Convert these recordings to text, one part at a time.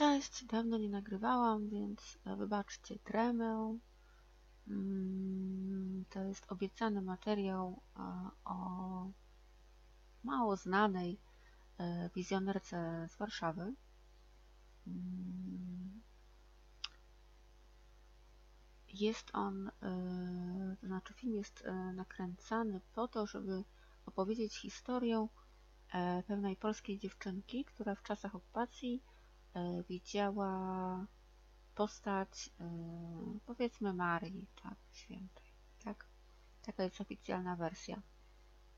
Cześć, dawno nie nagrywałam, więc e, wybaczcie tremę. Mm, To jest obiecany materiał e, o mało znanej e, wizjonerce z Warszawy. Mm, Jest on, to znaczy film jest nakręcany po to, żeby opowiedzieć historię pewnej polskiej dziewczynki, która w czasach okupacji widziała postać, e, powiedzmy, Marii, tak, świętej, tak? Taka jest oficjalna wersja.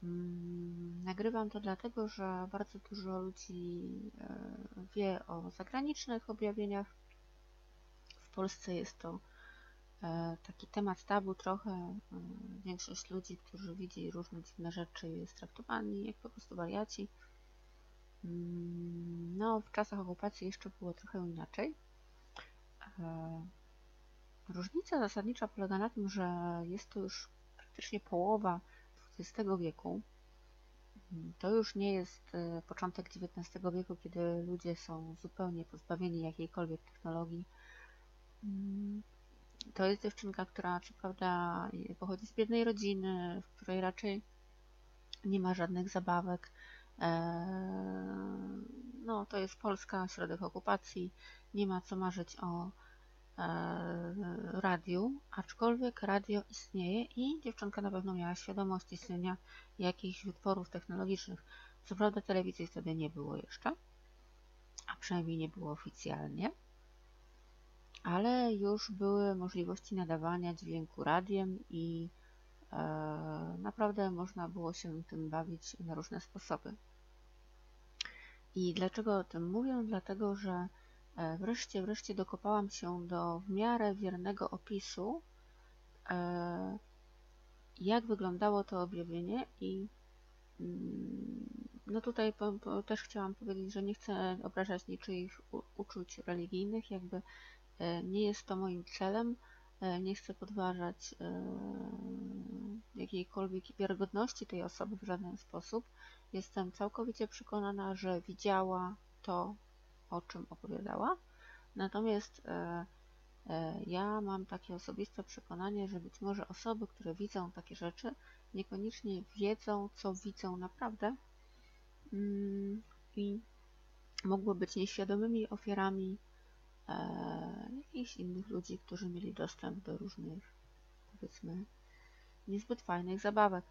Mm, Nagrywam to dlatego, że bardzo dużo ludzi e, wie o zagranicznych objawieniach. W Polsce jest to e, taki temat tabu trochę. E, Większość ludzi, którzy widzi różne dziwne rzeczy, jest traktowani jak po prostu wariaci. Mm, No, w czasach okupacji jeszcze było trochę inaczej. E, Różnica zasadnicza polega na tym, że jest to już praktycznie połowa XX wieku. Mm, To już nie jest e, początek XIX wieku, kiedy ludzie są zupełnie pozbawieni jakiejkolwiek technologii. Mm, To jest dziewczynka, która co prawda pochodzi z biednej rodziny, w której raczej nie ma żadnych zabawek. E, No, to jest Polska, środek okupacji. Nie ma co marzyć o e, radiu, aczkolwiek radio istnieje i dziewczynka na pewno miała świadomość istnienia jakichś wytworów technologicznych. Co prawda telewizji wtedy nie było jeszcze, a przynajmniej nie było oficjalnie, ale już były możliwości nadawania dźwięku radiem i e, naprawdę można było się tym bawić na różne sposoby. I dlaczego o tym mówię? Dlatego, że e, wreszcie, wreszcie dokopałam się do w miarę wiernego opisu, e, jak wyglądało to objawienie i mm, no tutaj po, po, też chciałam powiedzieć, że nie chcę obrażać niczyich u, uczuć religijnych, jakby e, nie jest to moim celem, nie chcę podważać jakiejkolwiek wiarygodności tej osoby w żaden sposób. Jestem całkowicie przekonana, że widziała to, o czym opowiadała. Natomiast e, e, ja mam takie osobiste przekonanie, że być może osoby, które widzą takie rzeczy, niekoniecznie wiedzą, co widzą naprawdę mm, i mogły być nieświadomymi ofiarami e, jakichś innych ludzi, którzy mieli dostęp do różnych, powiedzmy, niezbyt fajnych zabawek.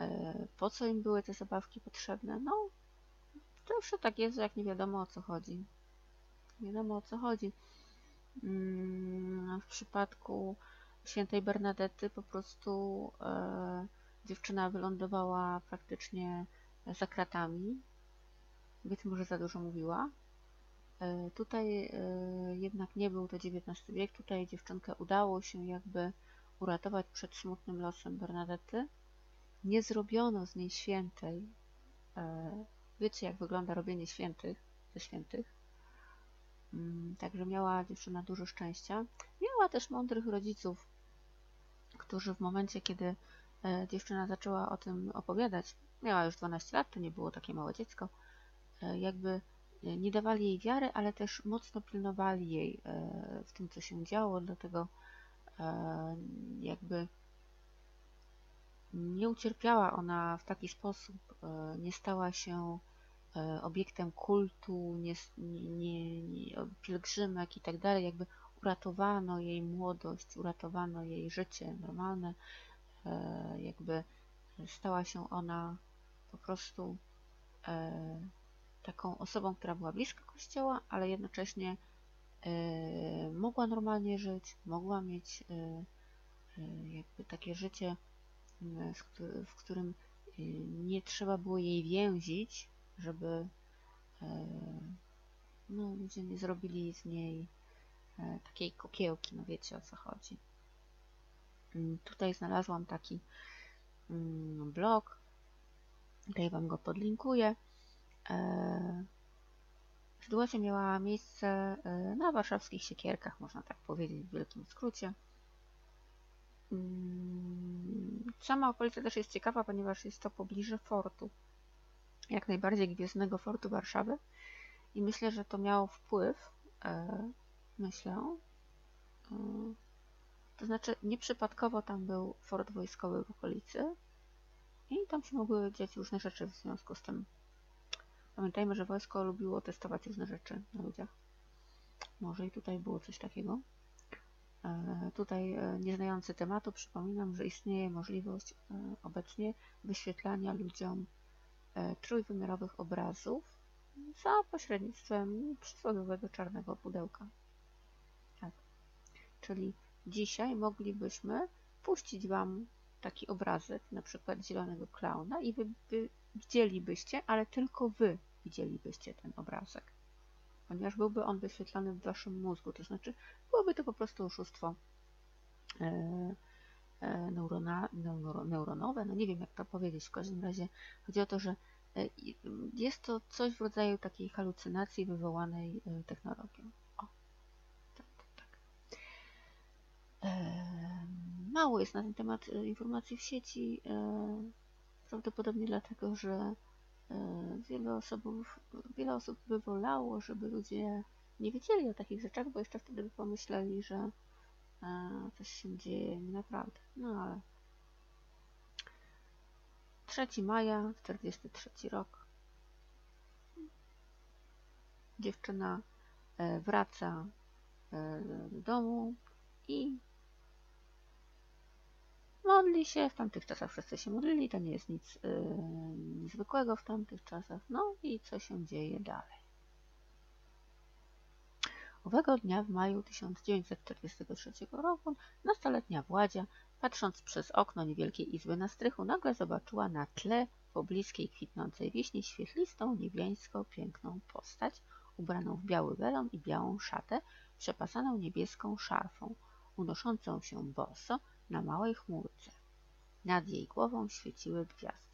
E, Po co im były te zabawki potrzebne? No, zawsze tak jest, że jak nie wiadomo o co chodzi. Nie wiadomo o co chodzi. Mm, W przypadku świętej Bernadety po prostu e, dziewczyna wylądowała praktycznie za kratami. Być może za dużo mówiła. E, Tutaj jednak nie był to XIX wiek. Tutaj dziewczynkę udało się jakby uratować przed smutnym losem Bernadety. Nie zrobiono z niej świętej. E, Wiecie, jak wygląda robienie świętych ze świętych. Mm, Także miała dziewczyna dużo szczęścia. Miała też mądrych rodziców, którzy w momencie, kiedy e, dziewczyna zaczęła o tym opowiadać, miała już 12 lat, to nie było takie małe dziecko, e, jakby nie dawali jej wiary, ale też mocno pilnowali jej w tym, co się działo, dlatego jakby nie ucierpiała ona w taki sposób, e, nie stała się e, obiektem kultu, nie, nie, nie, pielgrzymek i tak dalej, jakby uratowano jej młodość, uratowano jej życie normalne, e, jakby stała się ona po prostu taką osobą, która była bliska Kościoła, ale jednocześnie mogła normalnie żyć, mogła mieć jakby takie życie, w którym e, nie trzeba było jej więzić, żeby e, no, ludzie nie zrobili z niej e, takiej kokiełki, no wiecie o co chodzi. Mm, Tutaj znalazłam taki mm, blog, tutaj Wam go podlinkuję. E, Sytuacja miała miejsce e, na warszawskich siekierkach, można tak powiedzieć w wielkim skrócie. Sama okolica też jest ciekawa, ponieważ jest to pobliże fortu, jak najbardziej gwiezdnego fortu Warszawy i myślę, że to miało wpływ e, myślę. E, to znaczy, nieprzypadkowo tam był fort wojskowy w okolicy i tam się mogły dziać różne rzeczy w związku z tym. Pamiętajmy, że wojsko lubiło testować różne rzeczy na ludziach. Może i tutaj było coś takiego. E, tutaj e, nieznający tematu przypominam, że istnieje możliwość e, obecnie wyświetlania ludziom trójwymiarowych obrazów za pośrednictwem przysłowiowego czarnego pudełka. Tak. Czyli dzisiaj moglibyśmy puścić Wam taki obrazek, na przykład zielonego klauna i Wy, wy widzielibyście, ale tylko Wy widzielibyście ten obrazek ponieważ byłby on wyświetlany w waszym mózgu, to znaczy byłoby to po prostu oszustwo e, e, neurona, neuro, neuronowe, no nie wiem jak to powiedzieć, w każdym razie chodzi o to, że e, jest to coś w rodzaju takiej halucynacji wywołanej technologią. O, tak, tak. Mało jest na ten temat informacji w sieci, prawdopodobnie dlatego, że wiele osób, wiele osób by wolało, żeby ludzie nie wiedzieli o takich rzeczach, bo jeszcze wtedy by pomyśleli, że e, coś się dzieje naprawdę. No ale 3 maja, 43 rok. Dziewczyna e, wraca do domu i Modli się, w tamtych czasach wszyscy się modlili, to nie jest nic yy, niezwykłego w tamtych czasach. No i co się dzieje dalej? Owego dnia w maju 1943 roku nastoletnia Władzia, patrząc przez okno niewielkiej izby na strychu, nagle zobaczyła na tle pobliskiej kwitnącej wiśni świetlistą, niebiańsko piękną postać, ubraną w biały welon i białą szatę, przepasaną niebieską szarfą, unoszącą się boso na małej chmurce. Nad jej głową świeciły gwiazdy.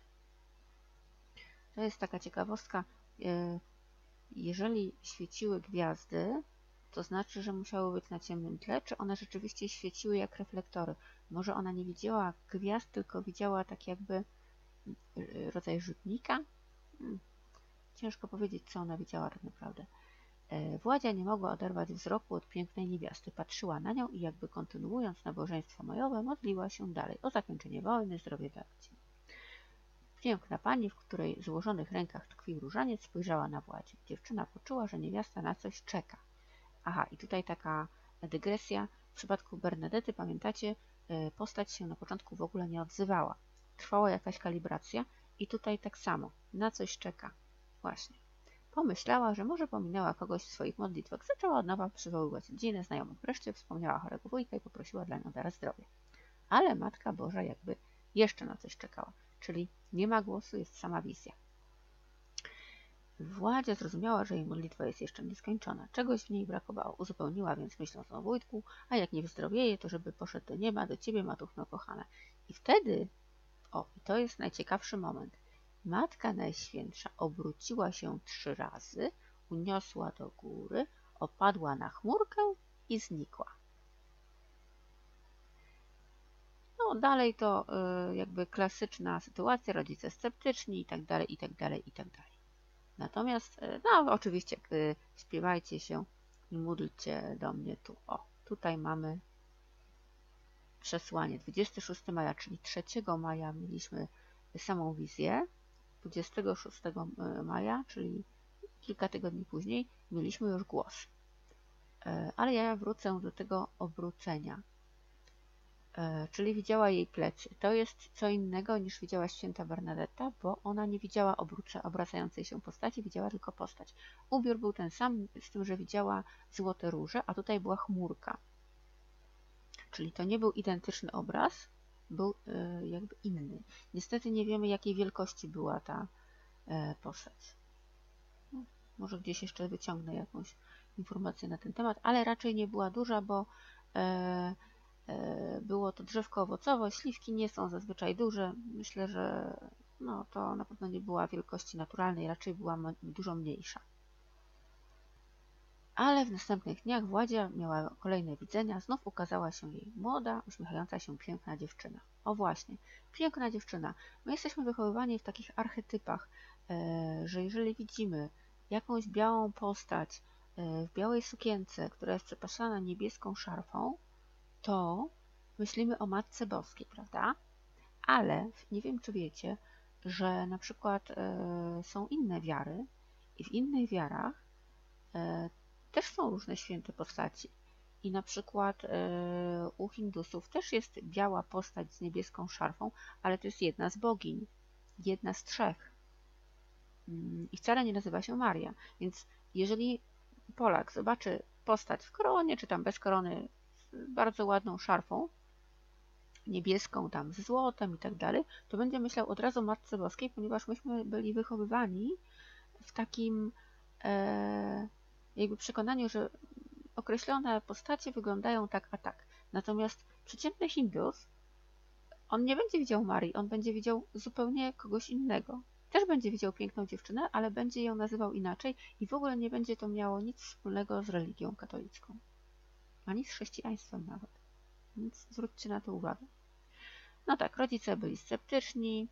To jest taka ciekawostka. E, jeżeli świeciły gwiazdy, to znaczy, że musiały być na ciemnym tle, czy one rzeczywiście świeciły jak reflektory. Może ona nie widziała gwiazd, tylko widziała tak jakby e, rodzaj rzutnika. Hmm. Ciężko powiedzieć, co ona widziała tak naprawdę. E, Władzia nie mogła oderwać wzroku od pięknej niewiasty. Patrzyła na nią i jakby kontynuując nabożeństwo majowe, modliła się dalej o zakończenie wojny, zdrowie ludzi. Piękna pani, w której złożonych rękach tkwił różaniec, spojrzała na Władzie. Dziewczyna poczuła, że niewiasta na coś czeka. Aha, i tutaj taka dygresja. W przypadku Bernadety, pamiętacie, e, postać się na początku w ogóle nie odzywała. Trwała jakaś kalibracja i tutaj tak samo. Na coś czeka. Właśnie. Pomyślała, że może pominęła kogoś w swoich modlitwach. Zaczęła od nowa przywoływać rodzinę, znajomych. Wreszcie wspomniała chorego wujka i poprosiła dla teraz zdrowie. Ale Matka Boża jakby jeszcze na coś czekała. Czyli nie ma głosu, jest sama wizja. Władzia zrozumiała, że jej modlitwa jest jeszcze nieskończona. Czegoś w niej brakowało. Uzupełniła więc myśląc o wujku, a jak nie wyzdrowieje, to żeby poszedł do nieba, do ciebie, matuchno kochana. I wtedy, o, i to jest najciekawszy moment, Matka Najświętsza obróciła się trzy razy, uniosła do góry, opadła na chmurkę i znikła. No dalej to y, jakby klasyczna sytuacja, rodzice sceptyczni i tak dalej, i tak dalej, i tak dalej. Natomiast, y, no oczywiście y, śpiewajcie się i módlcie do mnie tu. O, tutaj mamy przesłanie 26 maja, czyli 3 maja mieliśmy samą wizję. 26 e, maja, czyli kilka tygodni później, mieliśmy już głos. E, ale ja wrócę do tego obrócenia. E, czyli widziała jej plecy. To jest co innego niż widziała święta Bernadetta, bo ona nie widziała obróca, obracającej się postaci, widziała tylko postać. Ubiór był ten sam, z tym, że widziała złote róże, a tutaj była chmurka. Czyli to nie był identyczny obraz, był e, jakby inny. Niestety nie wiemy, jakiej wielkości była ta e, postać. No, może gdzieś jeszcze wyciągnę jakąś informację na ten temat, ale raczej nie była duża, bo e, było to drzewko owocowe. Śliwki nie są zazwyczaj duże. Myślę, że no, to na pewno nie była wielkości naturalnej, raczej była dużo mniejsza. Ale w następnych dniach Władzia miała kolejne widzenia. Znów ukazała się jej młoda, uśmiechająca się piękna dziewczyna. O właśnie, piękna dziewczyna. My jesteśmy wychowywani w takich archetypach, e, że jeżeli widzimy jakąś białą postać e, w białej sukience, która jest przepaszana niebieską szarfą, to myślimy o Matce Boskiej, prawda? Ale nie wiem, czy wiecie, że na przykład e, są inne wiary i w innych wiarach też są różne święte postaci. I na przykład u Hindusów też jest biała postać z niebieską szarfą, ale to jest jedna z bogiń, jedna z trzech. Mm, I wcale nie nazywa się Maria. Więc jeżeli Polak zobaczy postać w koronie, czy tam bez korony, z bardzo ładną szarfą, niebieską tam z złotem i tak dalej, to będzie myślał od razu Matce Boskiej, ponieważ myśmy byli wychowywani w takim e, jakby przekonaniu, że określone postacie wyglądają tak a tak. Natomiast przeciętny Hindus, on nie będzie widział Marii, on będzie widział zupełnie kogoś innego. Też będzie widział piękną dziewczynę, ale będzie ją nazywał inaczej i w ogóle nie będzie to miało nic wspólnego z religią katolicką. Ani z chrześcijaństwem nawet. Więc zwróćcie na to uwagę. No tak, rodzice byli sceptyczni,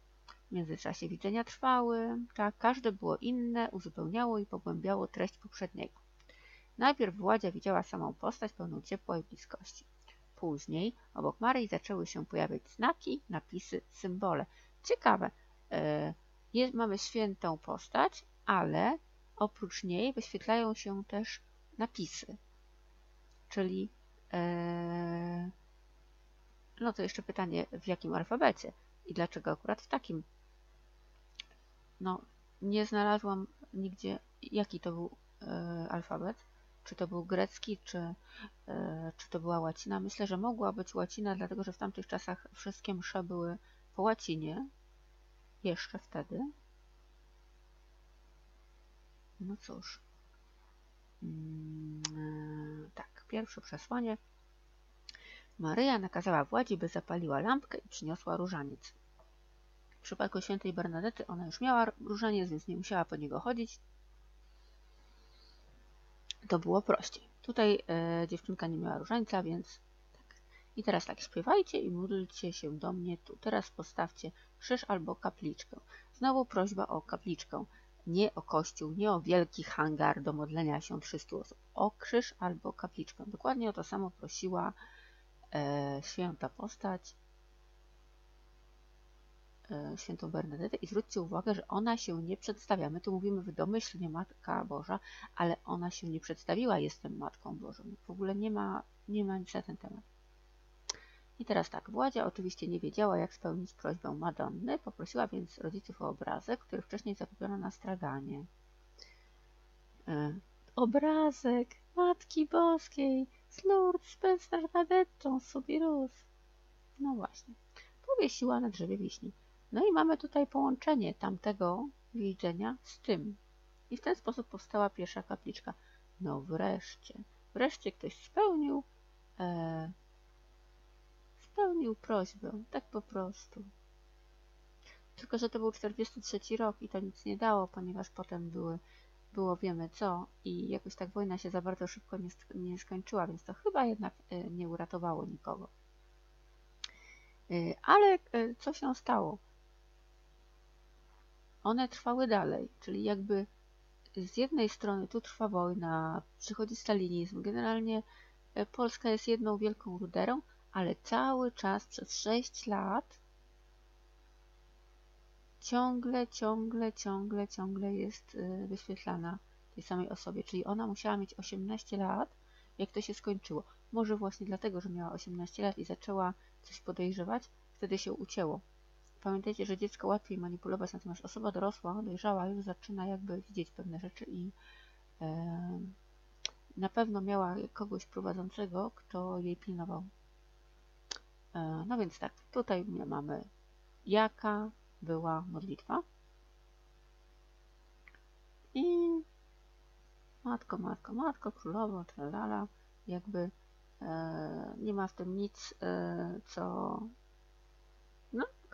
w międzyczasie widzenia trwały, tak, każde było inne, uzupełniało i pogłębiało treść poprzedniego. Najpierw Władzia widziała samą postać pełną ciepła i bliskości. Później obok Maryi zaczęły się pojawiać znaki, napisy, symbole. Ciekawe, jest, mamy świętą postać, ale oprócz niej wyświetlają się też napisy. Czyli e, no to jeszcze pytanie, w jakim alfabecie i dlaczego akurat w takim. No, nie znalazłam nigdzie, jaki to był e, alfabet. Czy to był grecki, czy, e, czy to była łacina. Myślę, że mogła być łacina, dlatego że w tamtych czasach wszystkie msze były po łacinie. Jeszcze wtedy. No cóż. Mm, e, tak, pierwsze przesłanie. Maryja nakazała Władzi, by zapaliła lampkę i przyniosła różaniec. W przypadku świętej Bernadety ona już miała różaniec, więc nie musiała po niego chodzić. To było prościej. Tutaj e, dziewczynka nie miała różańca, więc tak. I teraz tak, śpiewajcie i módlcie się do mnie tu. Teraz postawcie krzyż albo kapliczkę. Znowu prośba o kapliczkę. Nie o kościół, nie o wielki hangar do modlenia się 300 osób. O krzyż albo kapliczkę. Dokładnie o to samo prosiła e, święta postać, świętą Bernadetę i zwróćcie uwagę, że ona się nie przedstawia. My tu mówimy w domyślnie Matka Boża, ale ona się nie przedstawiła, jestem Matką Bożą. W ogóle nie ma, nie ma nic na ten temat. I teraz tak, Władzia oczywiście nie wiedziała, jak spełnić prośbę Madonny, poprosiła więc rodziców o obrazek, który wcześniej zakupiono na straganie. E, obrazek Matki Boskiej z Lourdes z Bernadettą sobie rósł. No właśnie, powiesiła na drzewie wiśni. No i mamy tutaj połączenie tamtego widzenia z tym. I w ten sposób powstała pierwsza kapliczka. No wreszcie, wreszcie ktoś spełnił e, spełnił prośbę, tak po prostu. Tylko, że to był 43 rok i to nic nie dało, ponieważ potem były, było wiemy co i jakoś tak wojna się za bardzo szybko nie, nie skończyła, więc to chyba jednak e, nie uratowało nikogo. E, ale e, co się stało? One trwały dalej, czyli jakby z jednej strony tu trwa wojna, przychodzi stalinizm, generalnie Polska jest jedną wielką ruderą, ale cały czas przez 6 lat ciągle, ciągle, ciągle, ciągle jest y, wyświetlana tej samej osobie. Czyli ona musiała mieć 18 lat, jak to się skończyło. Może właśnie dlatego, że miała 18 lat i zaczęła coś podejrzewać, wtedy się ucięło. Pamiętajcie, że dziecko łatwiej manipulować, natomiast osoba dorosła, dojrzała, już zaczyna jakby widzieć pewne rzeczy i e, na pewno miała kogoś prowadzącego, kto jej pilnował. E, no więc tak, tutaj mamy jaka była modlitwa. I matko, matko, matko, królowo, tralala, jakby e, nie ma w tym nic, e, co...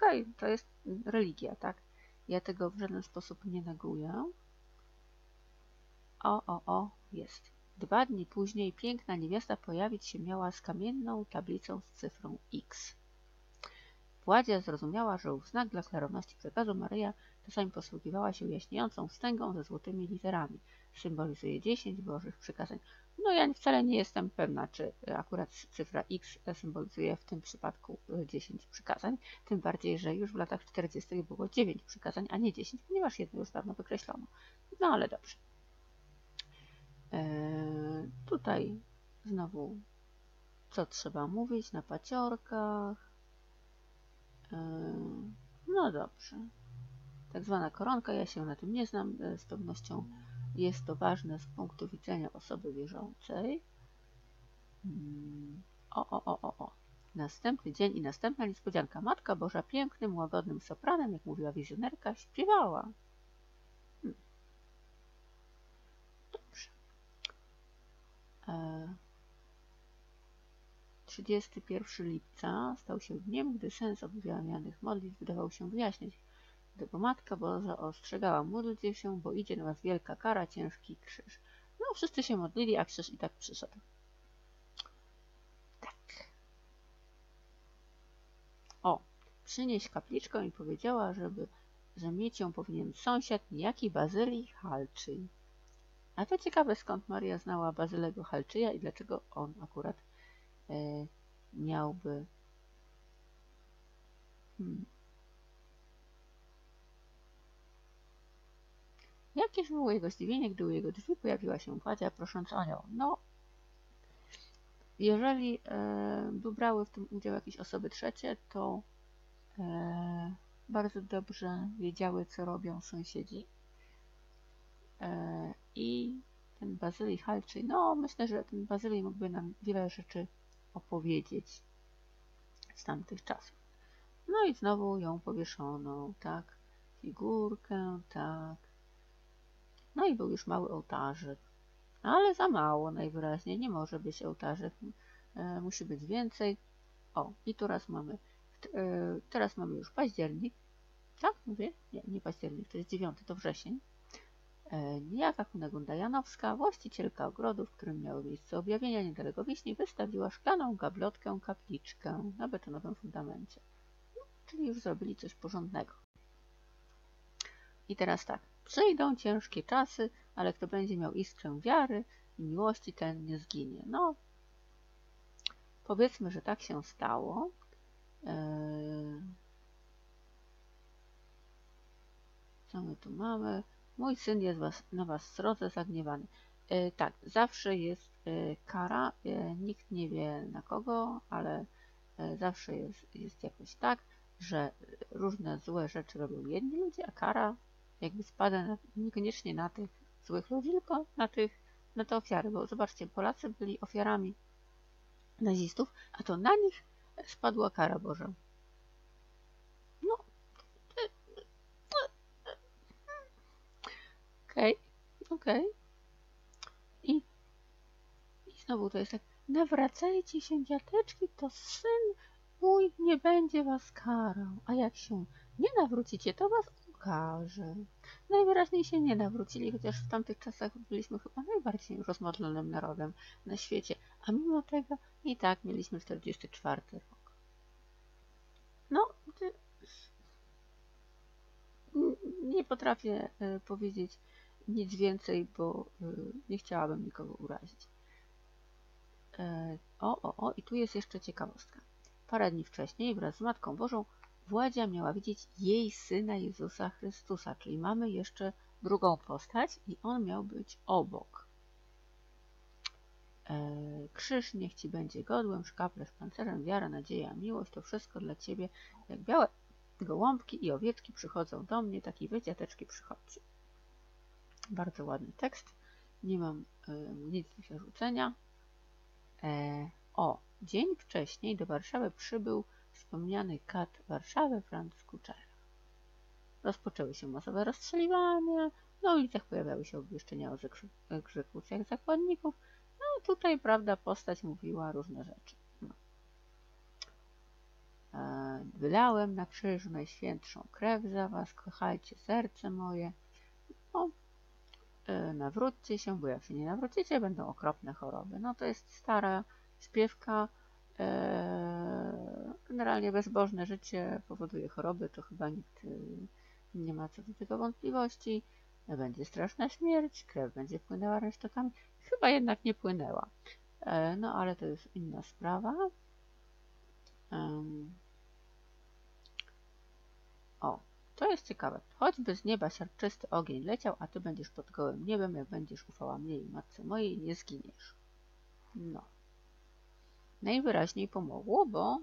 Okej, okay, to jest religia, tak? Ja tego w żaden sposób nie neguję. O, o, o, jest. Dwa dni później piękna niewiasta pojawić się miała z kamienną tablicą z cyfrą X. Władzia zrozumiała, że ów znak dla klarowności przekazu Maryja Czasami posługiwała się jaśniejącą wstęgą ze złotymi literami. Symbolizuje 10 Bożych przykazań. No ja wcale nie jestem pewna, czy akurat cyfra X symbolizuje w tym przypadku 10 przykazań. Tym bardziej, że już w latach 40. było 9 przykazań, a nie 10, ponieważ jedno już dawno wykreślono. No ale dobrze. Eee, tutaj znowu co trzeba mówić na paciorkach. Eee, no dobrze. Tak zwana koronka, ja się na tym nie znam. E, z pewnością jest to ważne z punktu widzenia osoby wierzącej. Mm, o, o, o, o, o. Następny dzień i następna niespodzianka. Matka Boża pięknym, łagodnym sopranem, jak mówiła wizjonerka, śpiewała. Hmm. Dobrze. E 31 lipca stał się dniem, gdy sens objawianych modlitw wydawał się wyjaśniać. Gdyby Matka Boża ostrzegała, módlcie się, bo idzie na was wielka kara, ciężki krzyż. No, wszyscy się modlili, a krzyż i tak przyszedł. Tak. O, przynieś kapliczkę i powiedziała, żeby, że mieć ją powinien sąsiad niejaki Bazylii Halczyj. A to ciekawe, skąd Maria znała Bazylego Halczyja i dlaczego on akurat e, miałby hmm, Jakież było jego zdziwienie, gdy u jego drzwi pojawiła się Władzia prosząc o nią. No, jeżeli e, w tym udział jakieś osoby trzecie, to e, bardzo dobrze wiedziały, co robią sąsiedzi. E, I ten Bazylii Halczyj, no myślę, że ten Bazylii mógłby nam wiele rzeczy opowiedzieć z tamtych czasów. No i znowu ją powieszono, tak, figurkę, tak, no i był już mały ołtarzyk. Ale za mało najwyraźniej. Nie może być ołtarzyk. E, musi być więcej. O, i teraz mamy, e, teraz mamy już październik. Tak mówię? Nie, nie październik, to jest dziewiąty, to wrzesień. E, niejaka Kunegunda Janowska, właścicielka ogrodu, w którym miało miejsce objawienia niedaleko Wiśni, wystawiła szklaną gablotkę, kapliczkę na betonowym fundamencie. No, czyli już zrobili coś porządnego. I teraz tak. Przyjdą ciężkie czasy, ale kto będzie miał iskrę wiary i miłości, ten nie zginie. No, powiedzmy, że tak się stało. Eee, co my tu mamy? Mój syn jest was, na was srodze zagniewany. E, tak, zawsze jest e, kara. E, nikt nie wie na kogo, ale e, zawsze jest, jest jakoś tak, że różne złe rzeczy robią jedni ludzie, a kara jakby spada na, niekoniecznie na tych złych ludzi, tylko na tych, na te ofiary, bo zobaczcie, Polacy byli ofiarami nazistów, a to na nich spadła kara Boża. No. Okej, okay, okej. Okay. I, I znowu to jest tak, nawracajcie się dziateczki, to syn mój nie będzie was karał, a jak się nie nawrócicie, to was pokaże. Najwyraźniej się nie nawrócili, chociaż w tamtych czasach byliśmy chyba najbardziej rozmodlonym narodem na świecie, a mimo tego i tak mieliśmy 44 rok. No, nie potrafię e, powiedzieć nic więcej, bo e, nie chciałabym nikogo urazić. E, o, o, o, i tu jest jeszcze ciekawostka. Parę dni wcześniej wraz z Matką Bożą Władzia miała widzieć jej syna Jezusa Chrystusa, czyli mamy jeszcze drugą postać i on miał być obok. E, krzyż niech Ci będzie godłem, szkaplerz pancerzem, wiara, nadzieja, miłość, to wszystko dla Ciebie, jak białe gołąbki i owieczki przychodzą do mnie, taki wy dziateczki. Bardzo ładny tekst, nie mam y, nic do zarzucenia. E, o, dzień wcześniej do Warszawy przybył wspomniany kat Warszawy Franz Kuczera. Rozpoczęły się masowe rozstrzeliwania, na ulicach pojawiały się obwieszczenia o egzekucjach zakładników, no tutaj, prawda, postać mówiła różne rzeczy. No. E, wylałem na krzyżu najświętszą krew za was, kochajcie serce moje. No, e, nawróćcie się, bo jak się nie nawrócicie, będą okropne choroby. No to jest stara śpiewka, e, generalnie bezbożne życie powoduje choroby, to chyba nikt y, Nie ma co do tego wątpliwości. Będzie straszna śmierć, krew będzie płynęła resztkami. Chyba jednak nie płynęła. E, no ale to już inna sprawa. O, to jest ciekawe. Choćby z nieba siarczysty ogień leciał, a ty będziesz pod gołym niebem, jak będziesz ufała mnie i matce mojej, nie zginiesz. No. Najwyraźniej pomogło, bo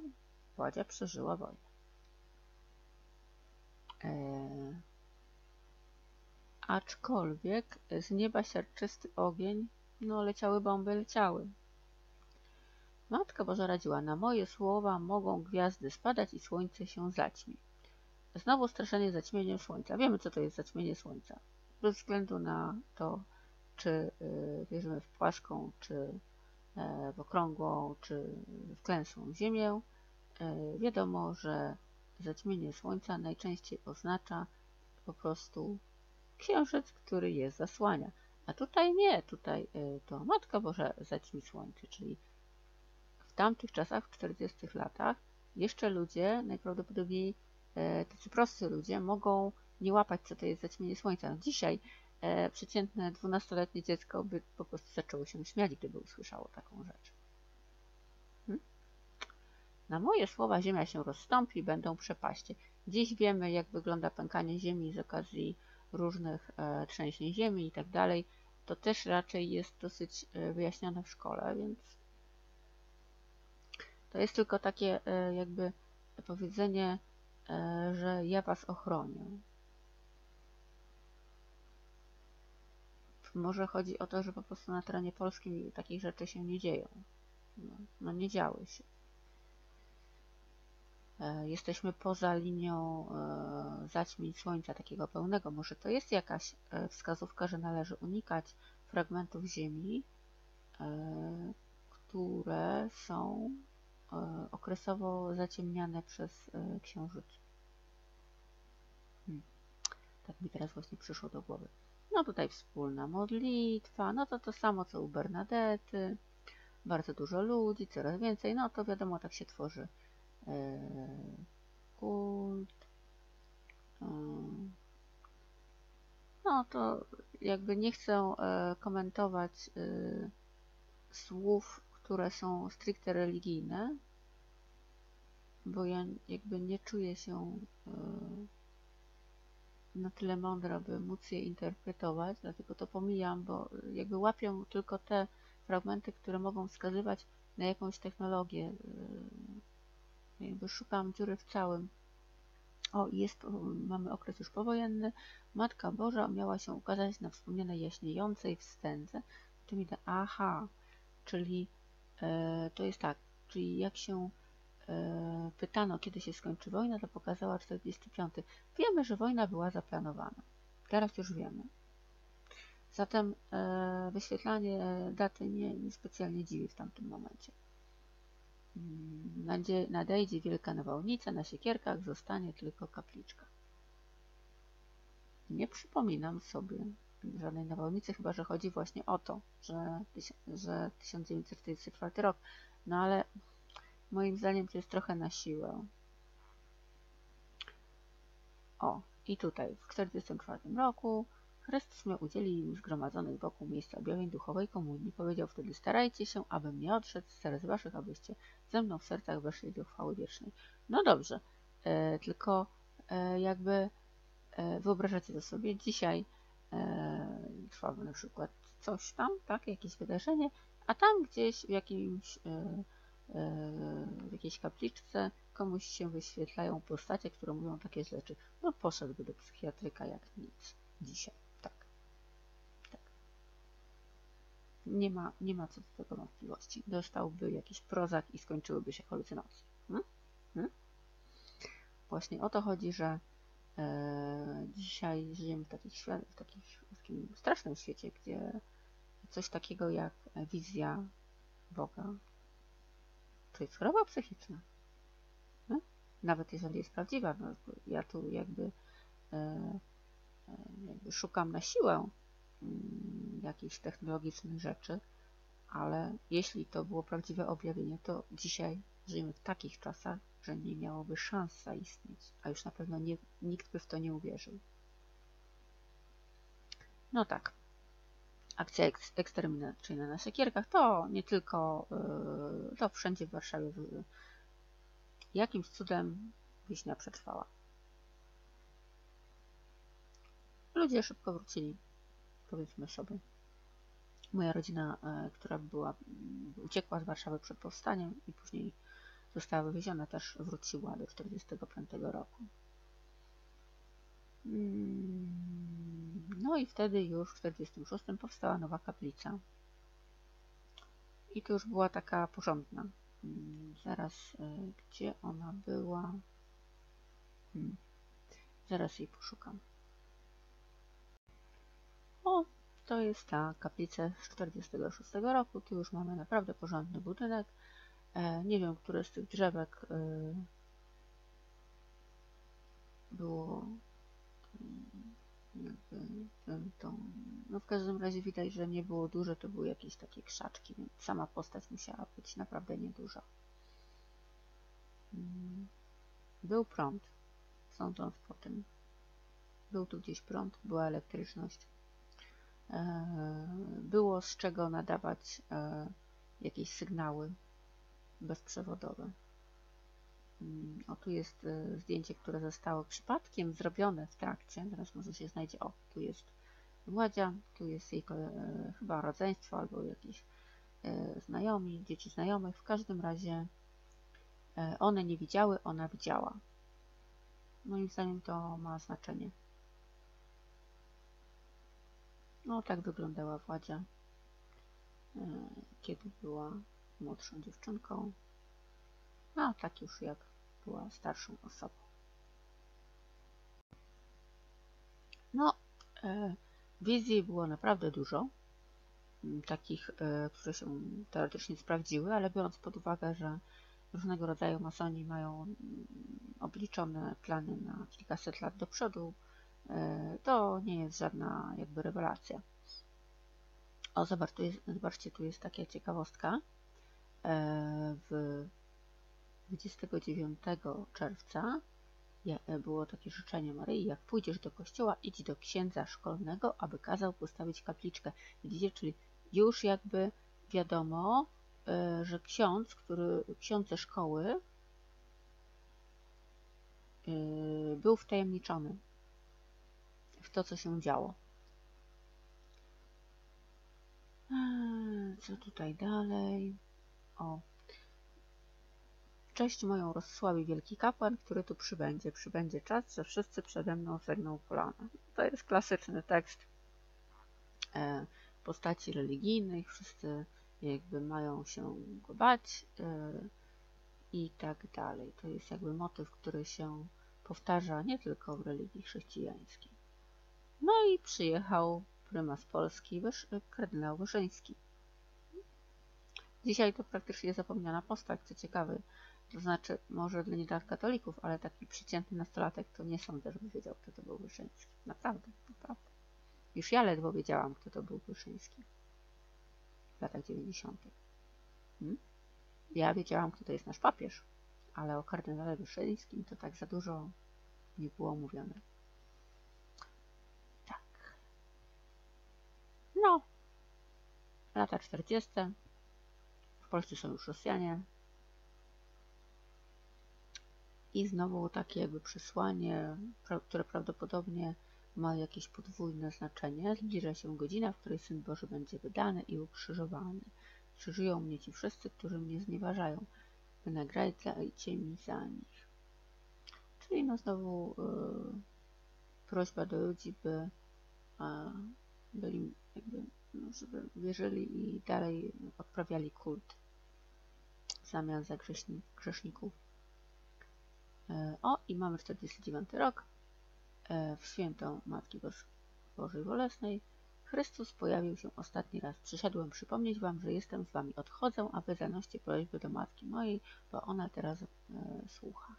Władzia przeżyła wojnę. Eee, aczkolwiek z nieba siarczysty ogień, no leciały bomby, leciały. Matka Boża radziła, na moje słowa mogą gwiazdy spadać i słońce się zaćmi. Znowu straszenie zaćmieniem słońca. Wiemy, co to jest zaćmienie słońca. Bez względu na to, czy y, wierzymy w płaską, czy e, w okrągłą, czy w klęsłą ziemię, e, wiadomo, że zaćmienie słońca najczęściej oznacza po prostu księżyc, który je zasłania. A tutaj nie, tutaj y, to Matka Boża zaćmi słońce, czyli w tamtych czasach, w 40 latach, jeszcze ludzie najprawdopodobniej E, tacy prosty ludzie mogą nie łapać, co to jest zaćmienie słońca. No dzisiaj e, przeciętne 12-letnie dziecko by po prostu zaczęło się śmiać, gdyby usłyszało taką rzecz. Na moje słowa ziemia się rozstąpi, będą przepaście. Dziś wiemy, jak wygląda pękanie ziemi z okazji różnych e, trzęsień ziemi i tak dalej. To też raczej jest dosyć e, wyjaśnione w szkole, więc to jest tylko takie e, jakby powiedzenie E, że ja was ochronię. Może chodzi o to, że po prostu na terenie polskim takich rzeczy się nie dzieją. No, no nie działy się. E, jesteśmy poza linią e, zaćmień słońca takiego pełnego. Może to jest jakaś wskazówka, że należy unikać fragmentów Ziemi, które są E, okresowo zaciemniane przez e, księżyc. Hmm. Tak mi teraz właśnie przyszło do głowy. No tutaj wspólna modlitwa, no to to samo co u Bernadety. Bardzo dużo ludzi, coraz więcej, no to wiadomo, tak się tworzy e, kult. No to jakby nie chcę komentować słów które są stricte religijne, bo ja jakby nie czuję się e, na tyle mądra, by móc je interpretować, dlatego to pomijam, bo jakby łapię tylko te fragmenty, które mogą wskazywać na jakąś technologię. E, jakby szukam dziury w całym. O, jest, mamy okres już powojenny. Matka Boża miała się ukazać na wspomnianej jaśniejącej wstędze. To mi da, aha, czyli E, to jest tak, czyli jak się e, pytano, kiedy się skończy wojna, to pokazała 45. Wiemy, że wojna była zaplanowana. Teraz już wiemy. Zatem e, wyświetlanie daty nie, nie specjalnie dziwi w tamtym momencie. Nadejdzie wielka nawałnica, na siekierkach zostanie tylko kapliczka. Nie przypominam sobie żadnej nawałnicy, chyba że chodzi właśnie o to, że, że 1944 rok. No ale moim zdaniem to jest trochę na siłę. O, i tutaj w 1944 roku Chrystus miał udzielić im zgromadzonych wokół miejsca objawień duchowej komunii. Powiedział wtedy, starajcie się, abym nie odszedł z serc waszych, abyście ze mną w sercach weszli do chwały wiecznej. No dobrze, e, tylko e, jakby e, wyobrażacie to sobie, dzisiaj e, trwało na przykład coś tam, tak, jakieś wydarzenie, a tam gdzieś w jakimś e, e, w jakiejś kapliczce komuś się wyświetlają postacie, które mówią takie rzeczy. No poszedłby do psychiatryka jak nic dzisiaj. Tak. tak. Nie ma, nie ma co do tego wątpliwości. Dostałby jakiś prozak i skończyłyby się halucynacje. Hmm? Hmm? Właśnie o to chodzi, że E, dzisiaj żyjemy w, w, w takim strasznym świecie, gdzie coś takiego jak wizja Boga to jest choroba psychiczna. No? Nawet jeżeli jest prawdziwa, no, ja tu jakby, e, e, jakby szukam na siłę mm, jakichś technologicznych rzeczy, ale jeśli to było prawdziwe objawienie, to dzisiaj żyjemy w takich czasach, że nie miałoby szans zaistnieć, a już na pewno nie, nikt by w to nie uwierzył. No tak, akcja eksterminacyjna na Sekierkach to nie tylko, yy, to wszędzie w Warszawie jakimś cudem Wiśnia przetrwała. Ludzie szybko wrócili, powiedzmy sobie. Moja rodzina, e, która była, uciekła z Warszawy przed powstaniem i później została wywieziona, też wróciła do 1945 roku. Mm, no i wtedy już w 1946 powstała nowa kaplica. I to już była taka porządna. Mm, zaraz, e, gdzie ona była? Hmm. Zaraz jej poszukam. O, to jest ta kaplica z 46 roku. Tu już mamy naprawdę porządny budynek. E, nie wiem, które z tych drzewek e, było jakby tą, no w każdym razie widać, że nie było duże, to były jakieś takie krzaczki, więc sama postać musiała być naprawdę nieduża. Mm. Był prąd, sądząc po tym. Był tu gdzieś prąd, była elektryczność. E, było z czego nadawać e, jakieś sygnały bezprzewodowe. Mm, o, tu jest e, zdjęcie, które zostało przypadkiem zrobione w trakcie. Teraz może się znajdzie. O, tu jest Władzia, tu jest jej chyba rodzeństwo albo jakieś znajomi, dzieci znajomych. W każdym razie one nie widziały, ona widziała. Moim zdaniem to ma znaczenie. No tak wyglądała Władzia, e, kiedy była młodszą dziewczynką, a tak już jak była starszą osobą. No, e, wizji było naprawdę dużo, takich, e, które się teoretycznie sprawdziły, ale biorąc pod uwagę, że różnego rodzaju masoni mają obliczone plany na kilkaset lat do przodu, to nie jest żadna jakby rewelacja. O, zobacz, tu jest, zobaczcie, tu jest taka ciekawostka. E, w 29 czerwca e, było takie życzenie Maryi, jak pójdziesz do kościoła, idź do księdza szkolnego, aby kazał postawić kapliczkę. Widzicie, czyli już jakby wiadomo, że ksiądz, który, ksiądz ze szkoły był wtajemniczony to, co się działo. Co tutaj dalej? O. Cześć moją rozsławi wielki kapłan, który tu przybędzie. Przybędzie czas, że wszyscy przede mną zegną kolana. To jest klasyczny tekst e, postaci religijnych. Wszyscy jakby mają się go bać e, i tak dalej. To jest jakby motyw, który się powtarza nie tylko w religii chrześcijańskiej. No i przyjechał prymas Polski, kardynał Wyszyński. Dzisiaj to praktycznie zapomniana postać, co ciekawe. To znaczy, może dla nie katolików, ale taki przeciętny nastolatek to nie sądzę, żeby wiedział, kto to był Wyszyński. Naprawdę, naprawdę. Już ja ledwo wiedziałam, kto to był Wyszyński w latach 90. Hmm? Ja wiedziałam, kto to jest nasz papież, ale o kardynale Wyszyńskim to tak za dużo nie było mówione. No, lata 40. W Polsce są już Rosjanie. I znowu takie jakby przesłanie, które prawdopodobnie ma jakieś podwójne znaczenie. Zbliża się godzina, w której Syn Boży będzie wydany i ukrzyżowany. Krzyżują mnie ci wszyscy, którzy mnie znieważają. Wynagradzajcie mi za nich. Czyli no znowu yy, prośba do ludzi, by yy, byli jakby, no, żeby wierzyli i dalej odprawiali kult w zamian za grzeszników. E, o, i mamy 49 rok. E, w świętą Matki Bożej Bolesnej Chrystus pojawił się ostatni raz. Przyszedłem przypomnieć wam, że jestem z wami. Odchodzę, a wy zanoście prośby do Matki mojej, bo ona teraz e, słucha.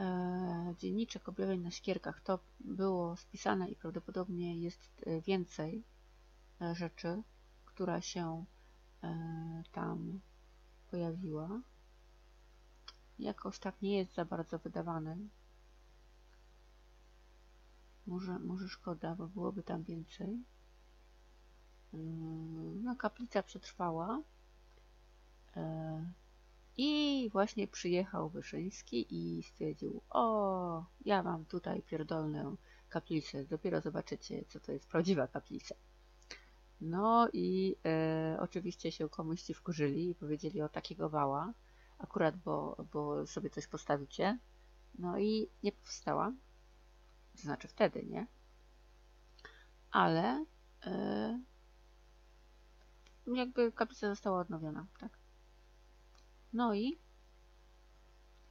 E, dzienniczek objawień na ścierkach. To było spisane i prawdopodobnie jest e, więcej e, rzeczy, która się tam pojawiła. jakoś tak nie jest za bardzo wydawany. Może, może szkoda, bo byłoby tam więcej. No, kaplica przetrwała. I właśnie przyjechał Wyszyński i stwierdził, o, ja mam tutaj pierdolnę kaplicę, dopiero zobaczycie, co to jest prawdziwa kaplica. No i e, oczywiście się komuś ci wkurzyli i powiedzieli o takiego wała, akurat bo, bo sobie coś postawicie. No i nie powstała, to znaczy wtedy, nie? Ale e, jakby kaplica została odnowiona, tak? No i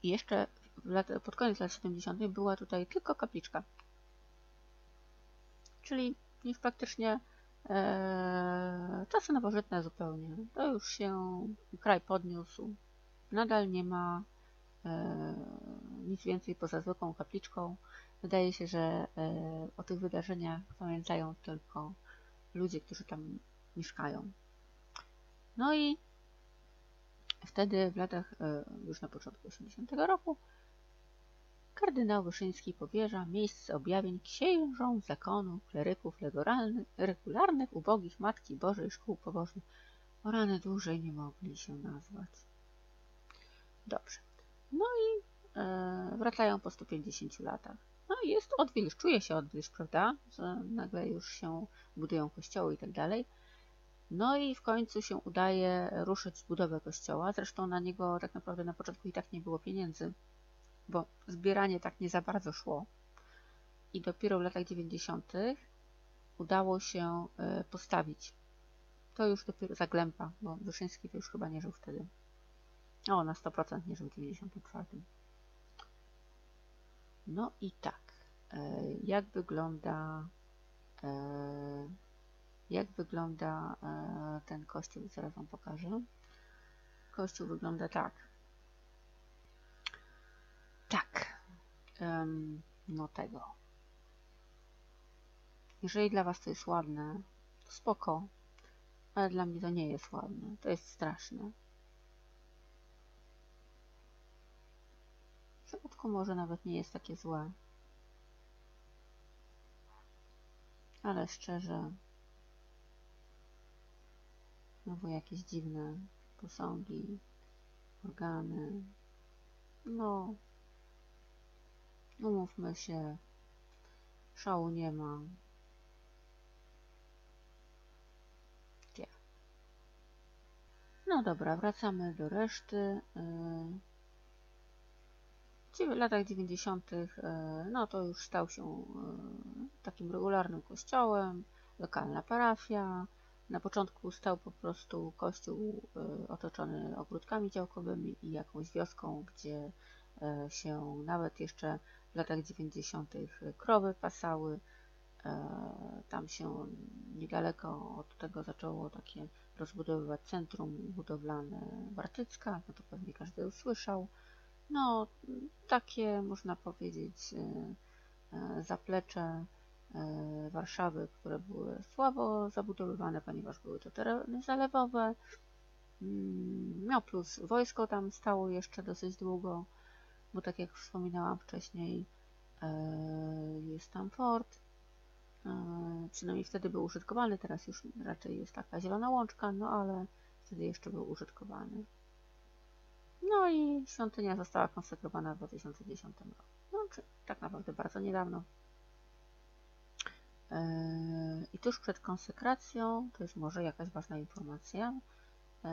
jeszcze pod koniec lat 70. była tutaj tylko kapliczka. Czyli już praktycznie e, czasy nowożytne zupełnie. To już się kraj podniósł. Nadal nie ma e, nic więcej poza zwykłą kapliczką. Wydaje się, że e, o tych wydarzeniach pamiętają tylko ludzie, którzy tam mieszkają. No i wtedy w latach, e, już na początku 80 roku, kardynał Wyszyński powierza miejsce objawień księżom zakonu, kleryków regularnych, ubogich Matki Bożej szkół pobożnych. O rany dłużej nie mogli się nazwać. Dobrze. No i e, wracają po 150 latach. No i jest odwilż, czuje się odwilż, prawda? Że nagle już się budują kościoły i tak dalej. No i w końcu się udaje ruszyć budowę kościoła. Zresztą na niego tak naprawdę na początku i tak nie było pieniędzy, bo zbieranie tak nie za bardzo szło. I dopiero w latach 90. udało się e, postawić. To już dopiero Zaglępa, bo Wyszyński to już chyba nie żył wtedy. O, na 100% nie żył w 94. No i tak. E, jak wygląda e, jak wygląda e, ten kościół, zaraz Wam pokażę. Kościół wygląda tak. Tak. No tego. Jeżeli dla Was to jest ładne, to spoko, ale dla mnie to nie jest ładne. To jest straszne. W środku może nawet nie jest takie złe. Ale szczerze, Znowu jakieś dziwne posągi, organy. No, umówmy się, szału nie ma. Yeah. No dobra, wracamy do reszty. W latach 90. no to już stał się takim regularnym kościołem, lokalna parafia, początku stał po prostu kościół e, otoczony ogródkami działkowymi i jakąś wioską, gdzie e, się nawet jeszcze w latach 90. krowy pasały. E, tam się niedaleko od tego zaczęło takie rozbudowywać centrum budowlane Bartycka, no to pewnie każdy usłyszał. No, takie można powiedzieć zaplecze Warszawy, które były słabo zabudowywane, ponieważ były to tereny zalewowe. Mm, no plus wojsko tam stało jeszcze dosyć długo, bo tak jak wspominałam wcześniej, e, jest tam fort. E, przynajmniej wtedy był użytkowany, teraz już raczej jest taka zielona łączka, no ale wtedy jeszcze był użytkowany. No i świątynia została konsekrowana w 2010 roku. No, czy tak naprawdę bardzo niedawno. Yy, I tuż przed konsekracją, to jest może jakaś ważna informacja, yy,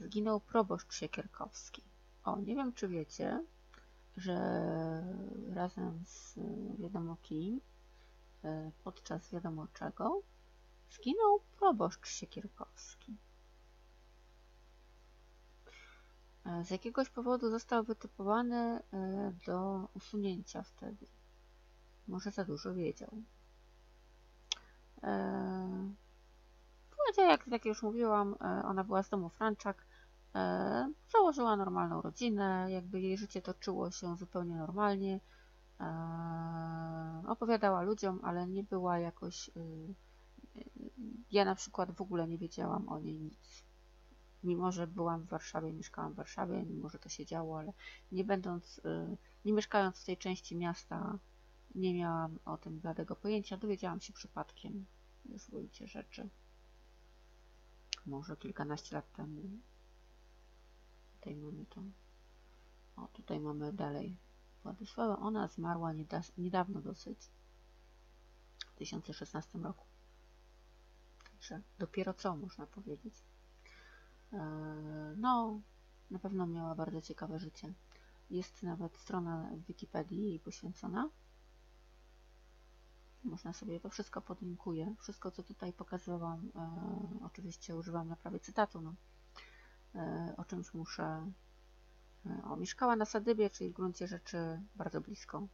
zginął proboszcz Siekierkowski. O, nie wiem czy wiecie, że razem z wiadomo kim, yy, podczas wiadomo czego, zginął proboszcz Siekierkowski. Z jakiegoś powodu został wytypowany do usunięcia wtedy. Może za dużo wiedział. Eee, jak, jak już mówiłam, e, ona była z domu Franczak. E, założyła normalną rodzinę, jakby jej życie toczyło się zupełnie normalnie. E, opowiadała ludziom, ale nie była jakoś. E, ja na przykład w ogóle nie wiedziałam o niej nic. mimo że byłam w Warszawie, mieszkałam w Warszawie, mimo że to się działo, ale nie będąc, nie mieszkając w tej części miasta, nie miałam o tym bladego pojęcia. Dowiedziałam się przypadkiem już w gruncie rzeczy. Może kilkanaście lat temu. Tutaj mamy to. O, tutaj mamy dalej Władysława. Ona zmarła niedawno dosyć. W 2016 roku. Także dopiero co można powiedzieć. E, no, na pewno miała bardzo ciekawe życie. Jest nawet strona w Wikipedii jej poświęcona. Można sobie to wszystko podlinkuję. Wszystko, co tutaj pokazywałam, e, oczywiście używam na prawie cytatu. No. E, o czymś muszę. E, o, mieszkała na Sadybie, czyli w gruncie rzeczy bardzo blisko.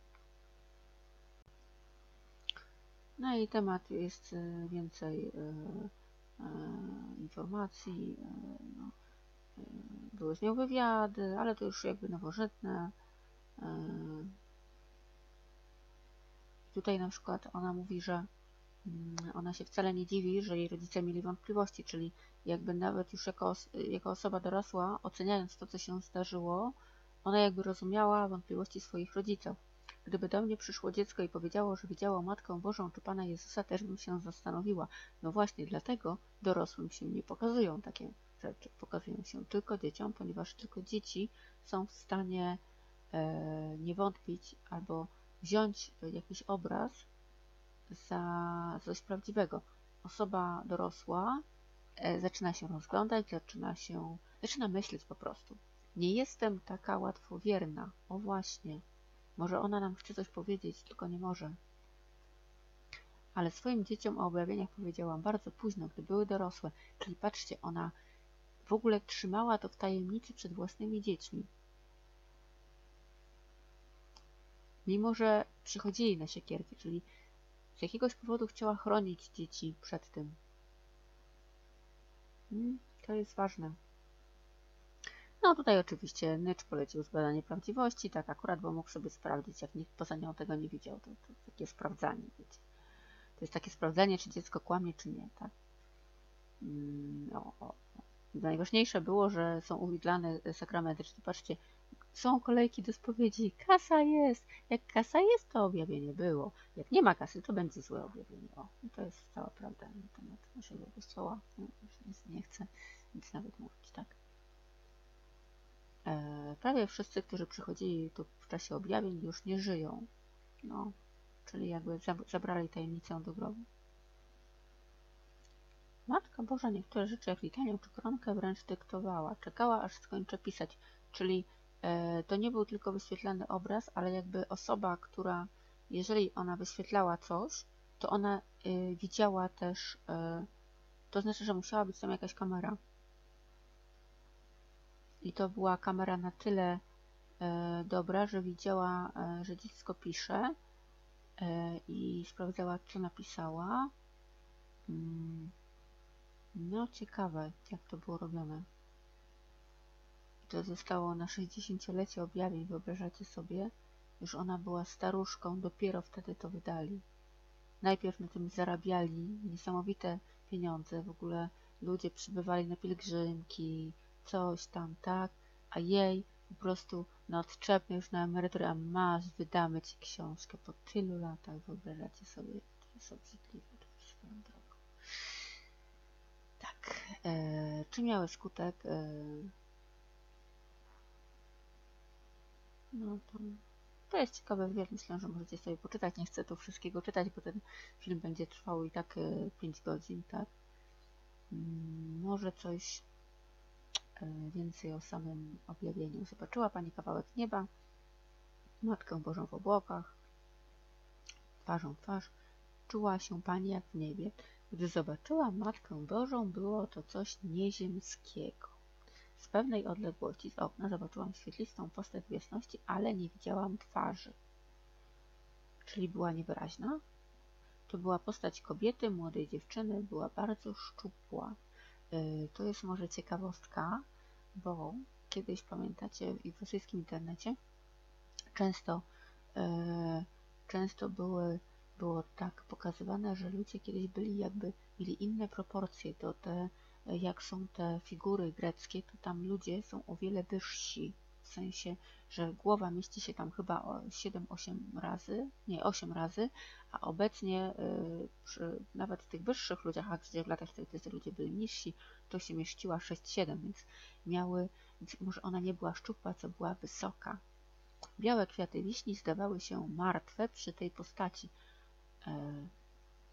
No i temat jest e, więcej e, e, informacji. No, były z nią wywiady, ale to już jakby nowożytne. Tutaj na przykład ona mówi, że mm, ona się wcale nie dziwi, że jej rodzice mieli wątpliwości, czyli jakby nawet już jako, jako osoba dorosła, oceniając to, co się zdarzyło, ona jakby rozumiała wątpliwości swoich rodziców. Gdyby do mnie przyszło dziecko i powiedziało, że widziało Matkę Bożą czy Pana Jezusa, też bym się zastanowiła. No właśnie dlatego dorosłym się nie pokazują takie rzeczy. Pokazują się tylko dzieciom, ponieważ tylko dzieci są w stanie e, nie wątpić albo wziąć jakiś obraz za coś prawdziwego. Osoba dorosła e, zaczyna się rozglądać, zaczyna się, zaczyna myśleć po prostu. Nie jestem taka łatwowierna. O właśnie. Może ona nam chce coś powiedzieć, tylko nie może. Ale swoim dzieciom o objawieniach powiedziałam bardzo późno, gdy były dorosłe. Czyli patrzcie, ona w ogóle trzymała to w tajemnicy przed własnymi dziećmi. Mimo że przychodzili na siekierki, czyli z jakiegoś powodu chciała chronić dzieci przed tym. Hmm, to jest ważne. No tutaj oczywiście Nycz polecił zbadanie prawdziwości, tak akurat, bo mógł sobie sprawdzić, jak nikt poza nią tego nie widział. To, to takie sprawdzanie, wiecie. To jest takie sprawdzanie, czy dziecko kłamie, czy nie, tak? No, o. Najważniejsze było, że są uwidlane sakramenty, czyli patrzcie, są kolejki do spowiedzi. Kasa jest. Jak kasa jest, to objawienie było. Jak nie ma kasy, to będzie złe objawienie. O, to jest cała prawda na temat naszego kościoła. Już nic nie chcę nic nawet mówić, tak? E, prawie wszyscy, którzy przychodzili tu w czasie objawień, już nie żyją. No, czyli jakby zabrali tajemnicę do grobu. Matka Boża niektóre rzeczy jak litanię czy koronkę wręcz dyktowała. Czekała, aż skończę pisać. Czyli to nie był tylko wyświetlany obraz, ale jakby osoba, która, jeżeli ona wyświetlała coś, to ona e, widziała też, e, to znaczy, że musiała być tam jakaś kamera. I to była kamera na tyle dobra, że widziała, że dziecko pisze i sprawdzała, co napisała. Mm. No, ciekawe, jak to było robione to zostało na 60-lecie objawień, wyobrażacie sobie? Już ona była staruszką, dopiero wtedy to wydali. Najpierw na tym zarabiali niesamowite pieniądze, w ogóle ludzie przybywali na pielgrzymki, coś tam, tak, a jej po prostu na odczepnie już na emeryturę, a masz, wydamy ci książkę po tylu latach, wyobrażacie sobie, to jest obrzydliwe, to jest swoją drogą. Tak, e, czy miały skutek? E, No to, to jest ciekawe wywiad. Myślę, że możecie sobie poczytać. Nie chcę tu wszystkiego czytać, bo ten film będzie trwał i tak 5 e, godzin, tak? Mm, może coś e, więcej o samym objawieniu. Zobaczyła Pani kawałek nieba, Matkę Bożą w obłokach, twarzą twarz. Czuła się Pani jak w niebie. Gdy zobaczyła Matkę Bożą, było to coś nieziemskiego. Z pewnej odległości z okna zobaczyłam świetlistą postać w jasności, ale nie widziałam twarzy. Czyli była niewyraźna? To była postać kobiety, młodej dziewczyny, była bardzo szczupła. Y, to jest może ciekawostka, bo kiedyś pamiętacie i w rosyjskim internecie często, y, często były, było tak pokazywane, że ludzie kiedyś byli jakby, mieli inne proporcje, to te jak są te figury greckie, to tam ludzie są o wiele wyżsi. W sensie, że głowa mieści się tam chyba 7-8 razy, nie 8 razy, a obecnie y, przy nawet tych wyższych ludziach, a gdzie w latach 40 ludzie byli niżsi, to się mieściła 6-7, więc miały, może ona nie była szczupła, co była wysoka. Białe kwiaty wiśni zdawały się martwe przy tej postaci, e,